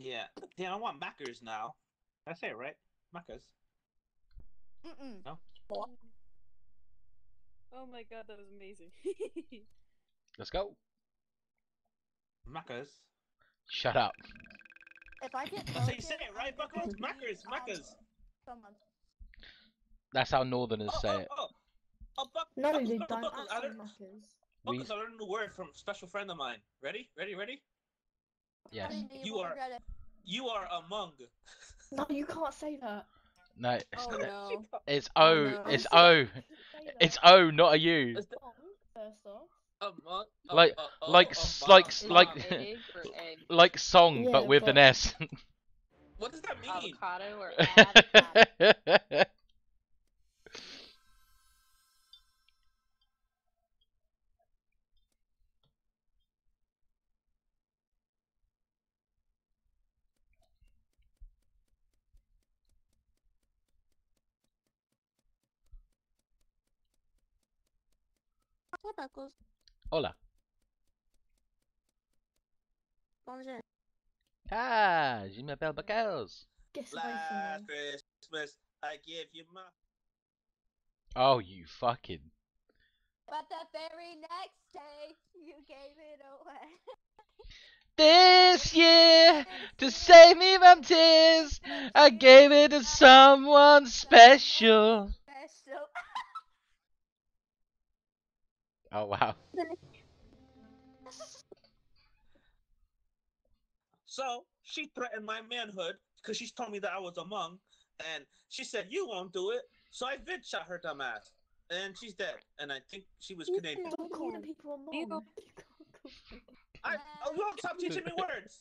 Yeah. Damn, I want Mackers now. Did I say it right? Mackers. Mm-mm. Oh my god, that was amazing. Let's go. Mackers. Shut up. If I get That's how you voted, say it, right, gonna Buckles? beat Mackers, um, Mackers. Someone. That's how Northerners Oh, say oh, it. oh. Oh, Buck, No, Buckles, they Buckles, don't Buckles, I actually learned, muckers. We, Buckles, I learned a new word from a special friend of mine. Ready? Ready? Ready? Yes. You are- You are among. No, you can't say that. No, it's, oh no. it's Oh, O. no. It's I O. said- say that. It's O, not a U. It's First off. among Like- uh, uh, like among, s- like s- like- Egg or egg? Like song, Yeah, but with an S. What does that mean? Avocado or avocado? Hey, Buckles. Hola. Bonjour. Ah, je m'appelle Buckles. Get Last. Christmas, I give you my. Oh, you fucking. But the very next day, you gave it away. This year, to save me from tears, I gave it to someone special. Special. Oh, wow. So she threatened my manhood because she told me that I was a monk, and she said you won't do it. So I vid shot her dumb ass, and she's dead. And I think she was Canadian. Stop calling people a You mom. go- I, oh, you don't stop teaching me words.